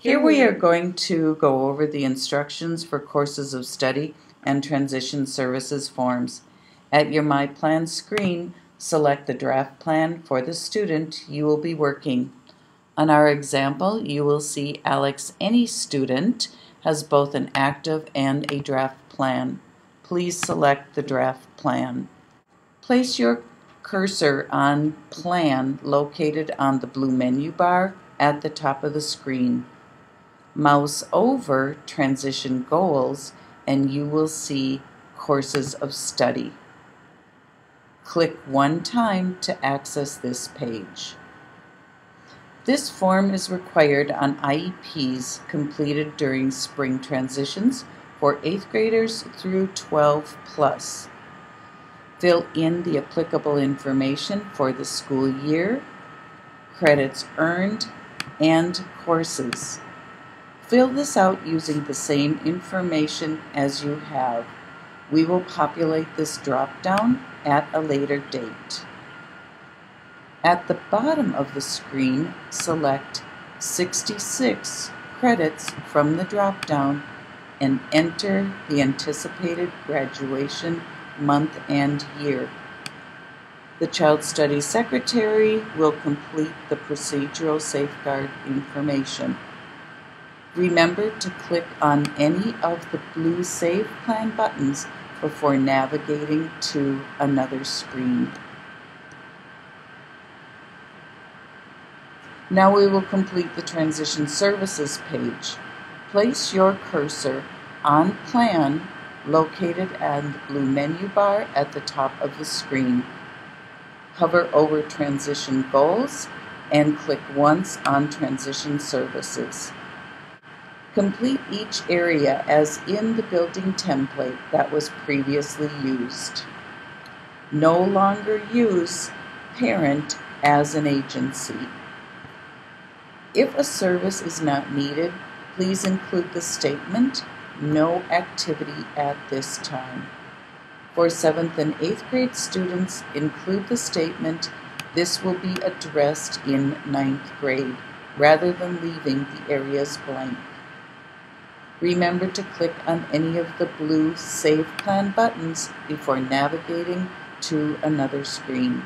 Here we are going to go over the instructions for courses of study and transition services forms. At your My Plan screen, select the draft plan for the student you will be working. On our example, you will see Alex Any student has both an active and a draft plan. Please select the draft plan. Place your cursor on Plan located on the blue menu bar at the top of the screen. Mouse over Transition Goals and you will see Courses of Study. Click one time to access this page. This form is required on IEPs completed during spring transitions for 8th graders through 12 plus. Fill in the applicable information for the school year, credits earned, and courses. Fill this out using the same information as you have. We will populate this drop-down at a later date. At the bottom of the screen, select 66 credits from the drop-down and enter the anticipated graduation month and year. The Child Study Secretary will complete the procedural safeguard information. Remember to click on any of the blue Save Plan buttons before navigating to another screen. Now we will complete the Transition Services page. Place your cursor on Plan located on the blue menu bar at the top of the screen. Hover over Transition Goals and click once on Transition Services. Complete each area as in the building template that was previously used. No longer use parent as an agency. If a service is not needed, please include the statement, no activity at this time. For 7th and 8th grade students, include the statement, this will be addressed in 9th grade, rather than leaving the areas blank. Remember to click on any of the blue Save Plan buttons before navigating to another screen.